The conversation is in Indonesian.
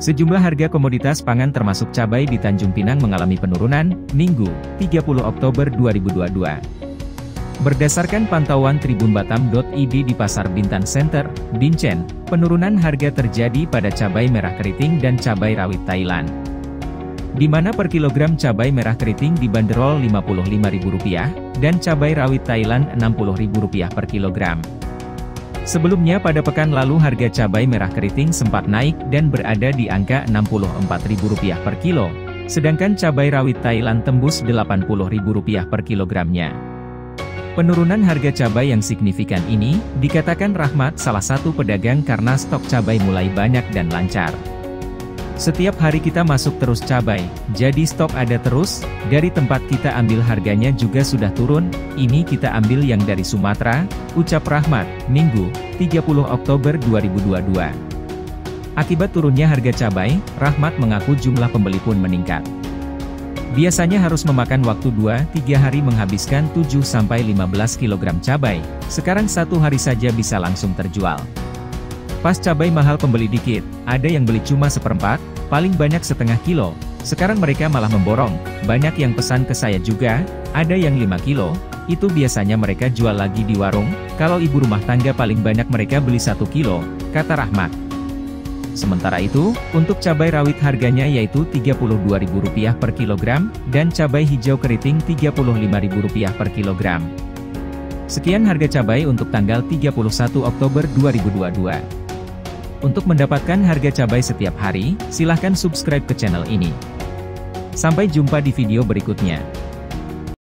Sejumlah harga komoditas pangan termasuk cabai di Tanjung Pinang mengalami penurunan, Minggu, 30 Oktober 2022. Berdasarkan pantauan Tribun Batam.id di Pasar Bintan Center, Bincen, penurunan harga terjadi pada cabai merah keriting dan cabai rawit Thailand. Di mana per kilogram cabai merah keriting dibanderol Rp55.000, dan cabai rawit Thailand Rp60.000 per kilogram. Sebelumnya pada pekan lalu harga cabai merah keriting sempat naik dan berada di angka Rp64.000 per kilo, sedangkan cabai rawit Thailand tembus Rp80.000 per kilogramnya. Penurunan harga cabai yang signifikan ini, dikatakan Rahmat salah satu pedagang karena stok cabai mulai banyak dan lancar. Setiap hari kita masuk terus cabai, jadi stok ada terus, dari tempat kita ambil harganya juga sudah turun, ini kita ambil yang dari Sumatera, ucap Rahmat, Minggu, 30 Oktober 2022. Akibat turunnya harga cabai, Rahmat mengaku jumlah pembeli pun meningkat. Biasanya harus memakan waktu 2-3 hari menghabiskan 7-15 kg cabai, sekarang satu hari saja bisa langsung terjual. Pas cabai mahal pembeli dikit, ada yang beli cuma seperempat, paling banyak setengah kilo. Sekarang mereka malah memborong, banyak yang pesan ke saya juga, ada yang 5 kilo, itu biasanya mereka jual lagi di warung, kalau ibu rumah tangga paling banyak mereka beli 1 kilo, kata Rahmat. Sementara itu, untuk cabai rawit harganya yaitu Rp32.000 per kilogram, dan cabai hijau keriting Rp35.000 per kilogram. Sekian harga cabai untuk tanggal 31 Oktober 2022. Untuk mendapatkan harga cabai setiap hari, silahkan subscribe ke channel ini. Sampai jumpa di video berikutnya.